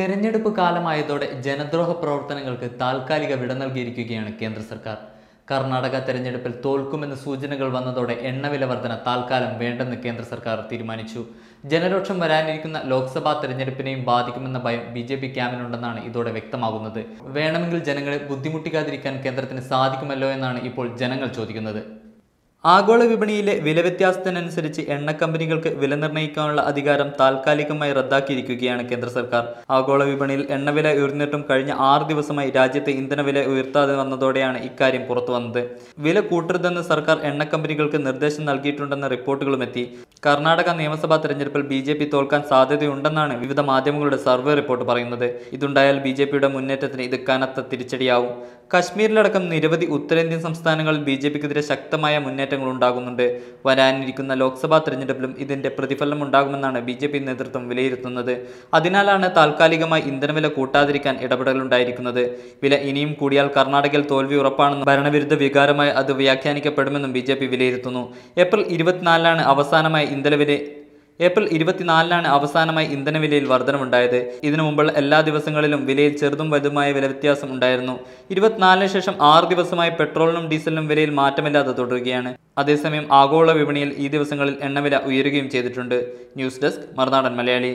തെരഞ്ഞെടുപ്പ് കാലമായതോടെ ജനദ്രോഹ പ്രവർത്തനങ്ങൾക്ക് താൽക്കാലിക വിട നൽകിയിരിക്കുകയാണ് കേന്ദ്ര സർക്കാർ. കർണാടക തെരഞ്ഞെടുപ്പിൽ തോൽക്കുമെന്ന സൂചനകൾ വന്നതോടെ എണ്ണവില വർധന താൽക്കാലം വേണ്ടെന്ന് കേന്ദ്ര സർക്കാർ തീരുമാനിച്ചു. ജനരോക്ഷം വരാനിരിക്കുന്ന ലോക്സഭാ തെരഞ്ഞെടുപ്പിനെയും ബാധിക്കുമെന്ന ഭയം ബി ജെ പി ക്യാമ്പിനുണ്ടെന്നാണ് ഇതോടെ വ്യക്തമാകുന്നത്. വേണമെങ്കിൽ ജനങ്ങളെ ബുദ്ധിമുട്ടിക്കാതിരിക്കാൻ കേന്ദ്രത്തിന് സാധിക്കുമല്ലോ എന്നാണ് ഇപ്പോൾ ജനങ്ങൾ ചോദിക്കുന്നത്. ആഗോള വിപണിയിലെ വില വ്യത്യാസത്തിനനുസരിച്ച് എണ്ണ കമ്പനികൾക്ക് വില നിർണയിക്കാനുള്ള അധികാരം താൽക്കാലികമായി റദ്ദാക്കിയിരിക്കുകയാണ് കേന്ദ്ര സർക്കാർ. ആഗോള വിപണിയിൽ എണ്ണവില ഉയർന്നിട്ടും കഴിഞ്ഞ ആറ് ദിവസമായി രാജ്യത്തെ ഇന്ധനവില ഉയർത്താതെ വന്നതോടെയാണ് ഇക്കാര്യം പുറത്തു വന്നത്. വില കൂട്ടരുതെന്ന് സർക്കാർ എണ്ണ കമ്പനികൾക്ക് നിർദ്ദേശം നൽകിയിട്ടുണ്ടെന്ന റിപ്പോർട്ടുകളും എത്തി കർണാടക നിയമസഭാ തെരഞ്ഞെടുപ്പിൽ ബി ജെ പി തോൽക്കാൻ സാധ്യതയുണ്ടെന്നാണ് വിവിധ മാധ്യമങ്ങളുടെ സർവേ റിപ്പോർട്ട് പറയുന്നത്. ഇതുണ്ടായാൽ ബി ജെ പിയുടെ മുന്നേറ്റത്തിന് ഇത് കനത്ത തിരിച്ചടിയാവും. കശ്മീരിലടക്കം നിരവധി ഉത്തരേന്ത്യൻ സംസ്ഥാനങ്ങളിൽ ബി ജെ പിക്കെതിരെ ശക്തമായ മുന്നേറ്റങ്ങൾ ഉണ്ടാകുന്നുണ്ട്. വരാനിരിക്കുന്ന ലോക്സഭാ തെരഞ്ഞെടുപ്പിലും ഇതിന്റെ പ്രതിഫലനം ഉണ്ടാകുമെന്നാണ് ബി ജെ പി നേതൃത്വം വിലയിരുത്തുന്നത്. അതിനാലാണ് താൽക്കാലികമായി ഇന്ധനവില കൂട്ടാതിരിക്കാൻ ഇടപെടലുണ്ടായിരിക്കുന്നത് വില ഇനിയും കൂടിയാൽ കർണാടകയിൽ തോൽവി ഉറപ്പാണെന്നും ഭരണവിരുദ്ധ വികാരമായി അത് വ്യാഖ്യാനിക്കപ്പെടുമെന്നും ബി വിലയിരുത്തുന്നു. ഏപ്രിൽ ഇരുപത്തിനാലിനാണ് അവസാനമായി ഇന്ധനവില ഏപ്രിൽ ഇരുപത്തിനാലിനാണ് അവസാനമായി ഇന്ധനവിലയിൽ വർധനമുണ്ടായത് ഇതിനു മുമ്പുള്ള എല്ലാ ദിവസങ്ങളിലും വിലയിൽ ചെറുതും വലുതുമായ വില വ്യത്യാസം ഉണ്ടായിരുന്നു. ഇരുപത്തിനാലിന് ശേഷം ആറ് ദിവസമായി പെട്രോളിനും ഡീസലിനും വിലയിൽ മാറ്റമില്ലാതെ തുടരുകയാണ്. അതേസമയം ആഗോള വിപണിയിൽ ഈ ദിവസങ്ങളിൽ എണ്ണവില ഉയരുകയും ചെയ്തിട്ടുണ്ട്. News desk Marunadan Malayali.